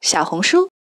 小红书。